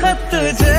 खत जे